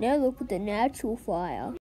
Now look at the natural fire.